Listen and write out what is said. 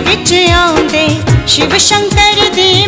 ਵਿੱਚ ਆਉਂਦੇ। ਸ਼ਿਵ ਸ਼ੰਕਰ ਦੇ